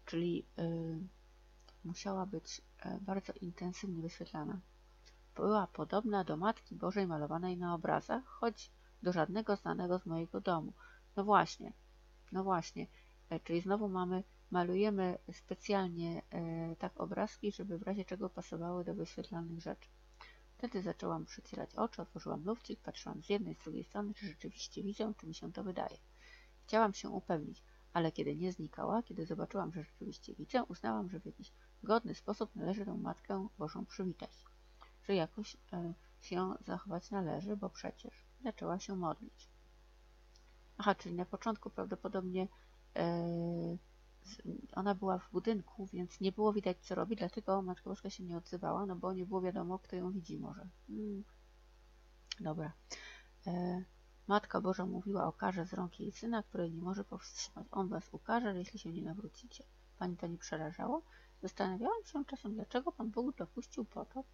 czyli y, musiała być bardzo intensywnie wyświetlana. Była podobna do Matki Bożej malowanej na obrazach, choć do żadnego znanego z mojego domu. No właśnie, no właśnie, e, czyli znowu mamy, malujemy specjalnie e, tak obrazki, żeby w razie czego pasowały do wyświetlanych rzeczy. Wtedy zaczęłam przycierać oczy, otworzyłam lufcik, patrzyłam z jednej, z drugiej strony, czy rzeczywiście widzę, czy mi się to wydaje. Chciałam się upewnić, ale kiedy nie znikała, kiedy zobaczyłam, że rzeczywiście widzę, uznałam, że w jakiś godny sposób należy tę Matkę Bożą przywitać, że jakoś e, się zachować należy, bo przecież zaczęła się modlić. Aha, czyli na początku prawdopodobnie e, ona była w budynku, więc nie było widać, co robi, dlatego Matka Boska się nie odzywała, no bo nie było wiadomo, kto ją widzi może. Hmm. Dobra. E, Matka Boża mówiła o karze z rąk jej syna, której nie może powstrzymać. On was ukarze, jeśli się nie nawrócicie. Pani to nie przerażało? Zastanawiałam się czasem, dlaczego Pan Bóg dopuścił potop.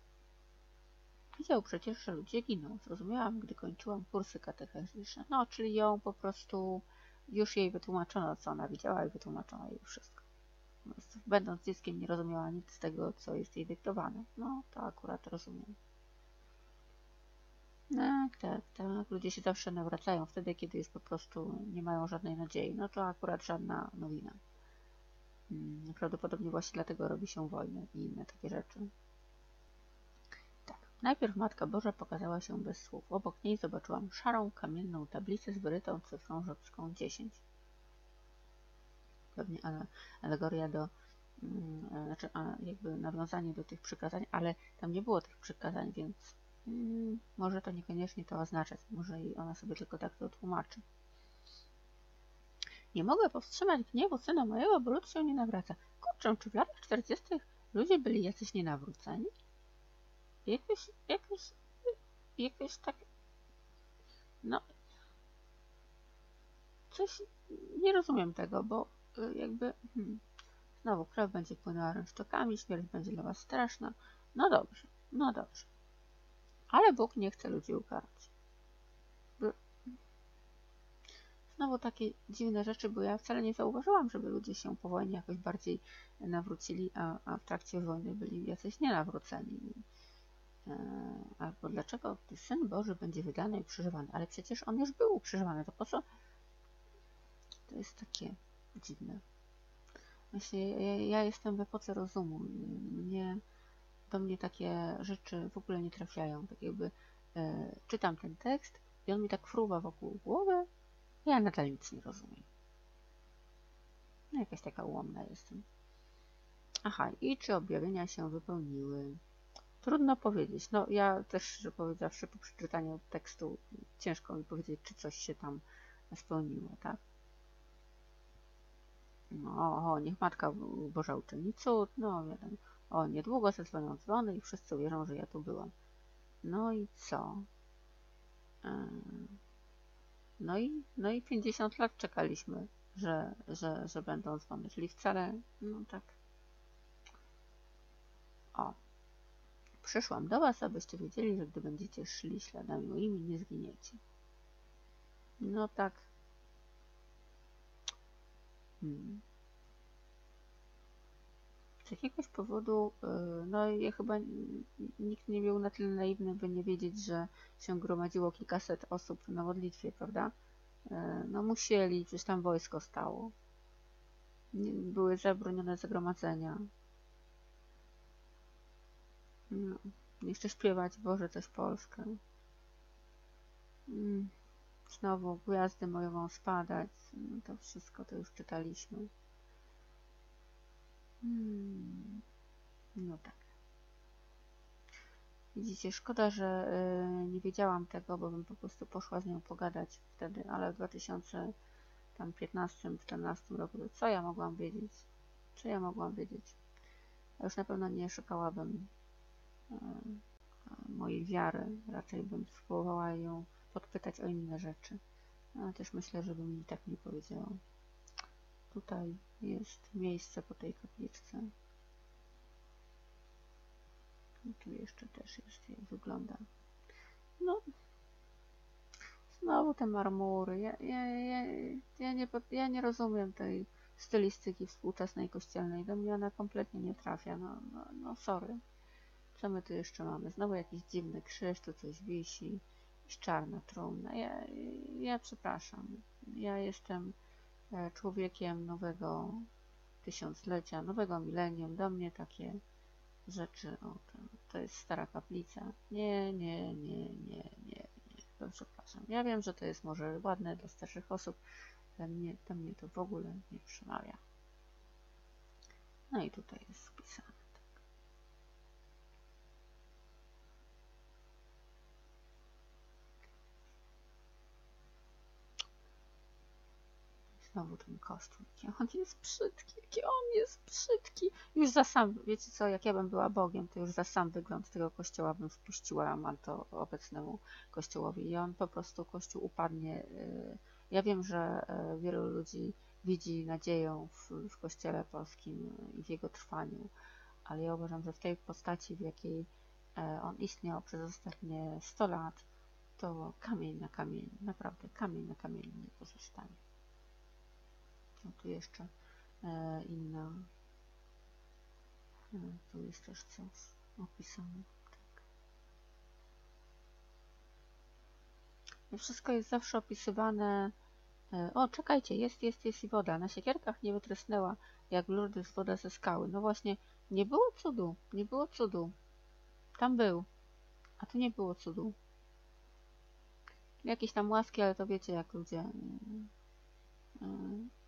Widział przecież, że ludzie giną. Zrozumiałam, gdy kończyłam kursy katechetyczne. No, czyli ją po prostu już jej wytłumaczono, co ona widziała i wytłumaczono jej wszystko. Będąc dzieckiem nie rozumiała nic z tego, co jest jej dyktowane. No, to akurat rozumiem. Tak, tak, tak. Ludzie się zawsze nawracają wtedy, kiedy jest po prostu, nie mają żadnej nadziei. No to akurat żadna nowina. Hmm, prawdopodobnie właśnie dlatego robi się wojnę i inne takie rzeczy. Tak. Najpierw Matka Boża pokazała się bez słów. Obok niej zobaczyłam szarą, kamienną tablicę z wyrytą cyfrą rzymską 10. Pewnie alegoria do, hmm, znaczy jakby nawiązanie do tych przykazań, ale tam nie było tych przykazań, więc hmm, może to niekoniecznie to oznaczać. Może i ona sobie tylko tak to tłumaczy. Nie mogę powstrzymać gniewu syna mojego, bo lud się nie nawraca. Kurczę, czy w latach czterdziestych ludzie byli jacyś nienawróceni? Jakoś, jakoś, jakoś tak... No... Coś... Nie rozumiem tego, bo y, jakby... Hmm, znowu krew będzie płynęła ręczczokami, śmierć będzie dla was straszna. No dobrze, no dobrze. Ale Bóg nie chce ludzi ukarać. Znowu takie dziwne rzeczy, bo ja wcale nie zauważyłam, żeby ludzie się po wojnie jakoś bardziej nawrócili, a, a w trakcie wojny byli jacyś nienawróceni. E, albo dlaczego Syn Boży będzie wydany i ukrzyżowany? Ale przecież On już był ukrzyżowany, to po co? To jest takie dziwne. Właśnie ja, ja jestem w epoce rozumu. Nie, do mnie takie rzeczy w ogóle nie trafiają. Tak jakby e, czytam ten tekst i on mi tak fruwa wokół głowy ja nadal nic nie rozumiem. No, jakaś taka ułomna jestem. Aha, i czy objawienia się wypełniły? Trudno powiedzieć. No ja też, szczerze powiedziawszy, po przeczytaniu tekstu ciężko mi powiedzieć, czy coś się tam spełniło, tak? No, o, niech Matka Boża uczyni cud, no jeden. O, niedługo zadzwonią dzwony i wszyscy uwierzą, że ja tu byłam. No i co? Yy... No i, no i 50 lat czekaliśmy, że, że, że będą dzwony, czyli wcale, no tak. O. Przyszłam do Was, abyście wiedzieli, że gdy będziecie szli śladami moimi, nie zginiecie. No tak. Hmm. Z jakiegoś powodu, y, no ja chyba nikt nie był na tyle naiwny, by nie wiedzieć, że się gromadziło kilkaset osób na modlitwie, prawda? Y, no musieli, przecież tam wojsko stało. Były zabronione zgromadzenia. No, jeszcze śpiewać Boże też Polskę. Mm, znowu gwiazdy mogą spadać. No to wszystko to już czytaliśmy. Hmm. No tak. Widzicie, szkoda, że y, nie wiedziałam tego, bo bym po prostu poszła z nią pogadać wtedy, ale w 2015-2014 roku, co ja mogłam wiedzieć? Co ja mogłam wiedzieć? Ja już na pewno nie szukałabym e, e, mojej wiary. Raczej bym spróbowała ją podpytać o inne rzeczy. Ale też myślę, że bym mi tak nie powiedziała. Tutaj jest miejsce po tej kapliczce. I tu jeszcze też jest, jak wygląda. No, znowu te marmury. Ja, ja, ja, ja, nie, ja nie rozumiem tej stylistyki współczesnej kościelnej. Do mnie ona kompletnie nie trafia. No, no, no sorry. Co my tu jeszcze mamy? Znowu jakiś dziwny krzyż, tu coś wisi. Jakaś czarna trumna. Ja, ja przepraszam. Ja jestem człowiekiem nowego tysiąclecia, nowego milenium. Do mnie takie rzeczy, o, to, to jest stara kaplica. Nie, nie, nie, nie, nie, nie. To przepraszam. Ja wiem, że to jest może ładne dla starszych osób, ale mnie, to mnie to w ogóle nie przemawia. No i tutaj jest spisane. Znowu ten. Jaki on jest brzydki, jaki on jest brzydki. Już za sam, wiecie co, jak ja bym była Bogiem, to już za sam wygląd tego kościoła bym spuściła manto obecnemu kościołowi. I on po prostu, kościół upadnie. Y, ja wiem, że y, wielu ludzi widzi nadzieję w, w kościele polskim i w jego trwaniu, ale ja uważam, że w tej postaci, w jakiej y, on istniał przez ostatnie 100 lat, to kamień na kamień, naprawdę kamień na kamień nie pozostanie. No tu jeszcze inna. Tu jest też coś opisane. Tak. Wszystko jest zawsze opisywane. E, o, czekajcie, jest, jest, jest i woda. Na siekierkach nie wytrysnęła, jak z woda ze skały. No właśnie, nie było cudu, nie było cudu. Tam był, a tu nie było cudu. Jakieś tam łaski, ale to wiecie, jak ludzie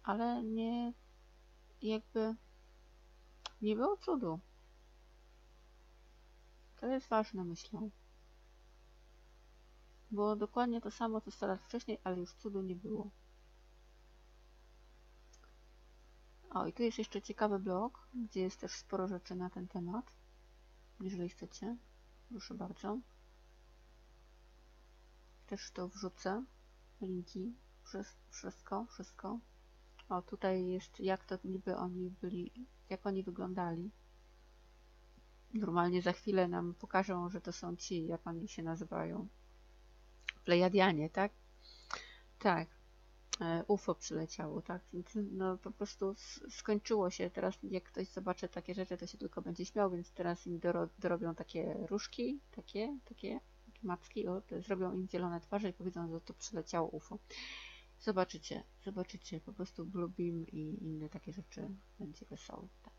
ale nie jakby nie było cudu. To jest ważne, myślę. Było dokładnie to samo, co 100 lat wcześniej, ale już cudu nie było. O, i tu jest jeszcze ciekawy blog, gdzie jest też sporo rzeczy na ten temat. Jeżeli chcecie, proszę bardzo. Też to wrzucę. Linki, wszystko, wszystko. O, tutaj jest jak to niby oni byli, jak oni wyglądali. Normalnie za chwilę nam pokażą, że to są ci, jak oni się nazywają. Plejadianie, tak? Tak. E, UFO przyleciało, tak? No po prostu skończyło się. Teraz jak ktoś zobaczy takie rzeczy, to się tylko będzie śmiał, więc teraz im dorobią takie różki, takie, takie, takie macki, o, zrobią im zielone twarze i powiedzą, że to przyleciało UFO. Zobaczycie, zobaczycie, po prostu Bluebeam i inne takie rzeczy będzie wesoło, tak.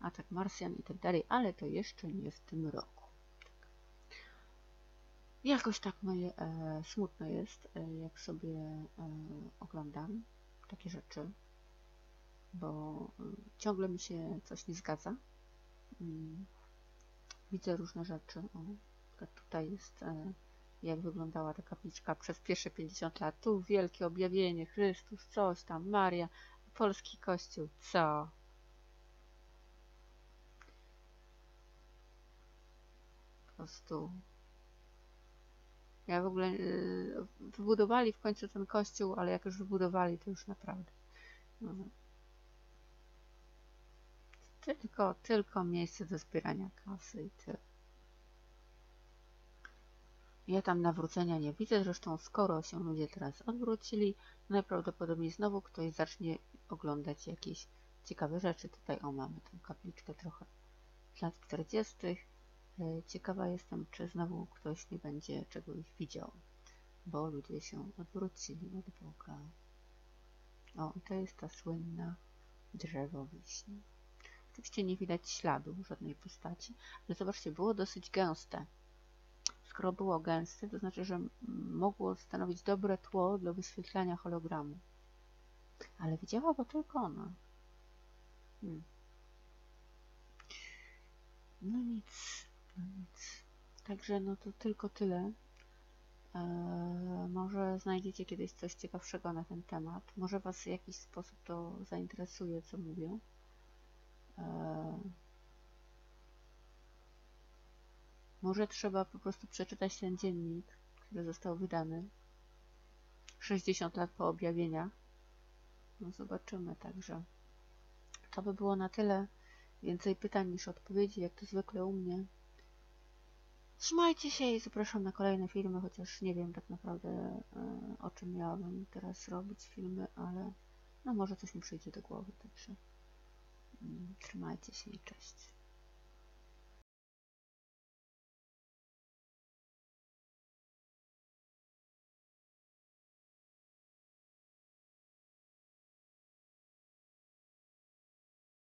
Atak Marsjan i tak dalej, ale to jeszcze nie w tym roku. Tak. Jakoś tak moje e, smutno jest, e, jak sobie e, oglądam takie rzeczy, bo e, ciągle mi się coś nie zgadza. Mm, widzę różne rzeczy. O, tutaj jest e, jak wyglądała ta kapliczka przez pierwsze 50 lat. Tu wielkie objawienie, Chrystus, coś tam, Maria, polski kościół, co? Po prostu. Ja w ogóle yy, wybudowali w końcu ten kościół, ale jak już wybudowali, to już naprawdę. No. Tylko, tylko miejsce do zbierania kasy i tyle. Ja tam nawrócenia nie widzę, zresztą skoro się ludzie teraz odwrócili, najprawdopodobniej znowu ktoś zacznie oglądać jakieś ciekawe rzeczy. Tutaj o, mamy tę kapliczkę trochę z lat 40. E, ciekawa jestem, czy znowu ktoś nie będzie czegoś widział, bo ludzie się odwrócili od Boga. O, i to jest ta słynna drzewo wiśni. Oczywiście nie widać śladu żadnej postaci, ale zobaczcie, było dosyć gęste skoro było gęste, to znaczy, że mogło stanowić dobre tło do wyświetlania hologramu. Ale widziała go tylko ona. Hmm. No nic, no nic. Także no to tylko tyle. Eee, może znajdziecie kiedyś coś ciekawszego na ten temat. Może Was w jakiś sposób to zainteresuje, co mówię. Eee, Może trzeba po prostu przeczytać ten dziennik, który został wydany 60 lat po objawieniach. No zobaczymy także. To by było na tyle. Więcej pytań niż odpowiedzi, jak to zwykle u mnie. Trzymajcie się i zapraszam na kolejne filmy, chociaż nie wiem tak naprawdę e, o czym miałabym teraz robić filmy, ale no może coś mi przyjdzie do głowy, także mm, trzymajcie się i cześć.